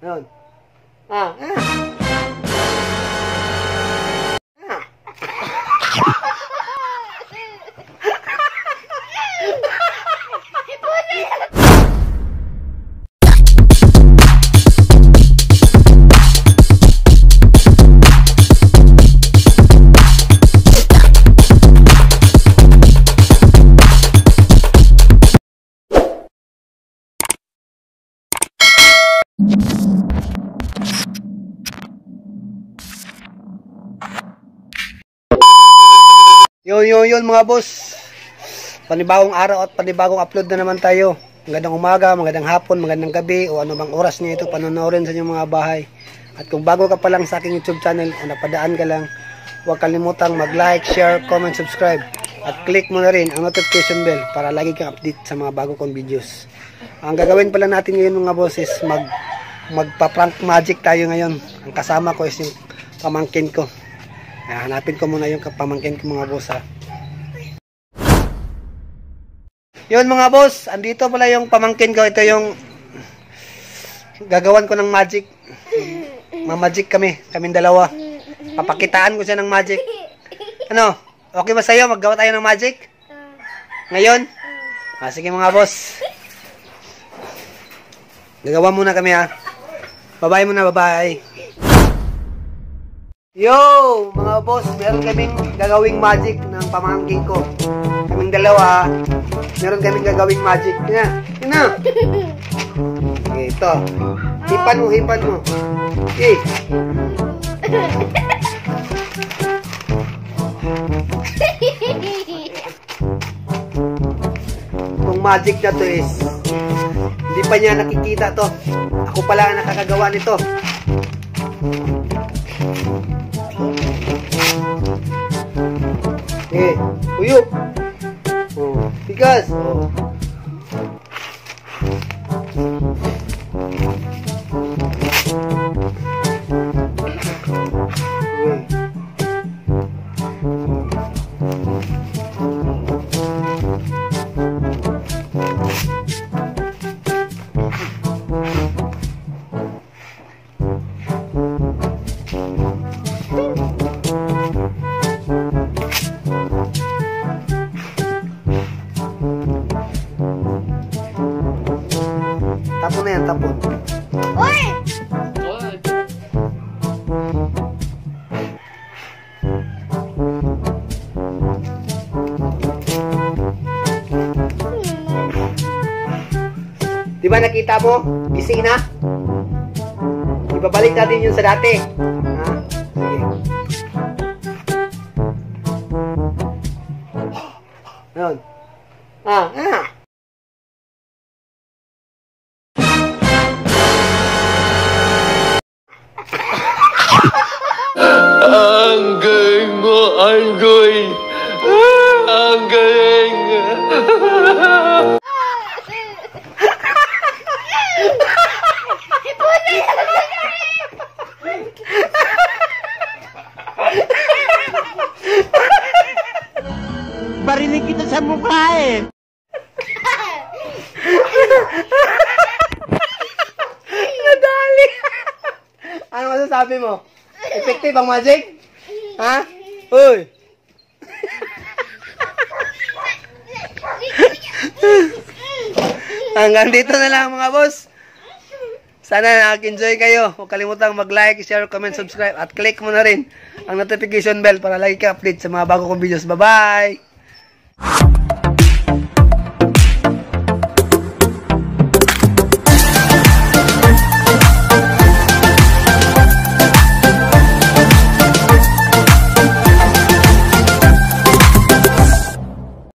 嗯。啊嗯。Yun, yun, yun mga boss. Panibagong araw at panibagong upload na naman tayo. Magandang umaga, magandang hapon, magandang gabi o ano bang oras niyo ito panonoodin sa inyong mga bahay. At kung bago ka pa lang sa aking YouTube channel o napadaan ka lang, huwag kalimutang mag-like, share, comment, subscribe. At click mo na rin ang notification bell para lagi kang update sa mga bago kong videos. Ang gagawin pala natin ngayon mga boss is mag magpa-prank magic tayo ngayon. Ang kasama ko is yung pamangkin ko. Ah, hanapin ko muna yung pamangkin ko mga boss ha. Yun mga boss, andito pala yung pamangkin ko. Ito yung gagawan ko ng magic. Mamagic kami, kaming dalawa. Papakitaan ko siya ng magic. Ano? Okay ba sa'yo? Maggawa tayo ng magic? Ngayon? Ah, sige mga boss. Gagawa muna kami ha. Bye-bye muna, bye-bye. Yo, mga boss, meron kaming gagawing magic ng pamangking ko. Kaming dalawa, meron kaming gagawing magic. Yun na, yun na. Okay, ito. Hipan mo, hipan mo. Okay. Itong magic na to is, hindi pa niya nakikita to. Ako pala ang nakakagawa nito. Eh, uyuk. Oh, tigas. Oh. Tapon na yan, tapon. Uy! Di ba nakita mo? Busy na? Ibabalik natin yun sa dati. Ha? Sige. Ayun. Ah, ah. Nadali! ano masasabi mo? Effective ang magic? Ha? Uy! Hanggang dito na lang mga boss. Sana nakak-enjoy kayo. Huwag kalimutang mag-like, share, comment, subscribe at click mo na rin ang notification bell para lagi ka update sa mga bago kong videos. Bye-bye!